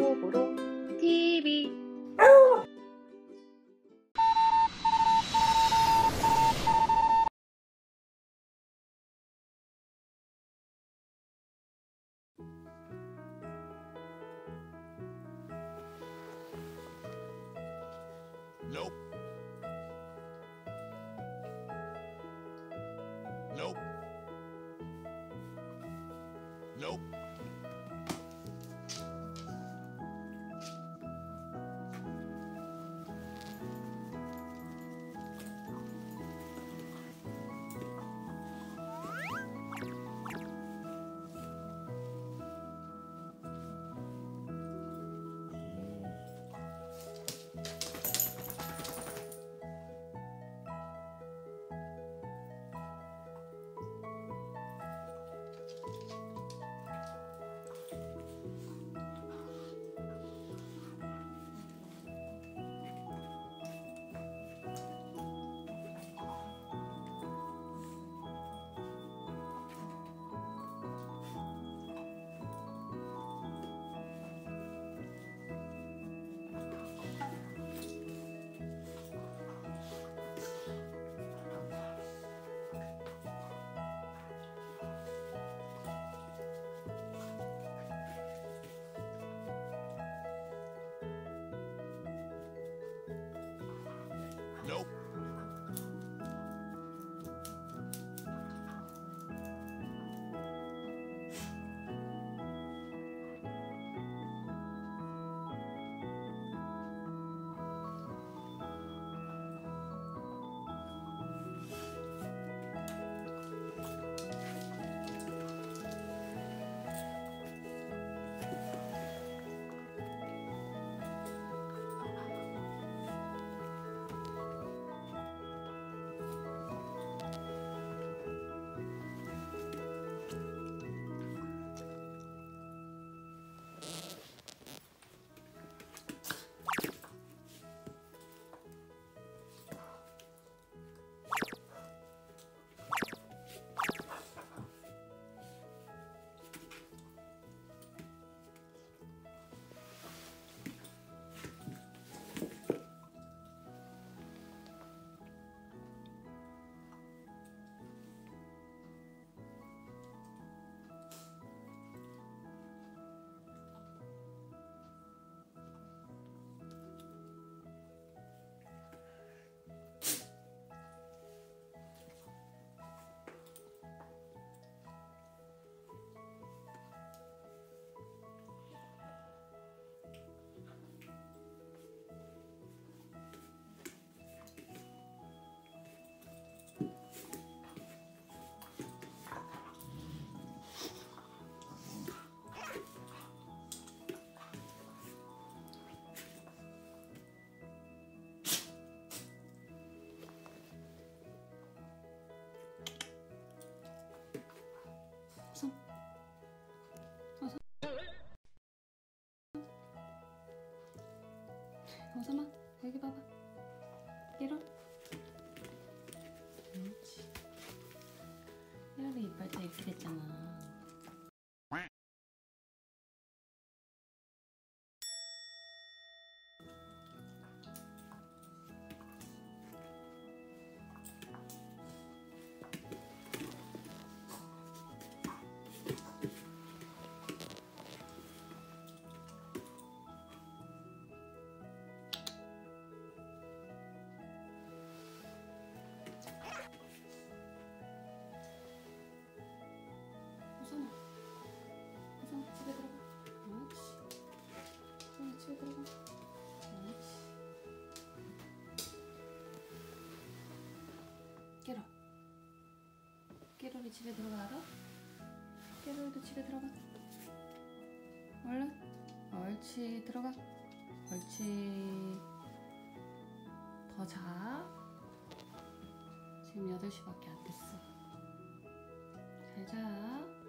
호불호 TV Nope. Nope. Nope. Nope. 어서마 여기 봐봐. 깨로 그렇지. 깨로이 이빨 때 이렇게 됐잖아 집에 들어가 알아? 깨로이도 집에 들어가 얼른 옳지 들어가 옳지 더 자. 지금 8시밖에 안 됐어. 잘 자.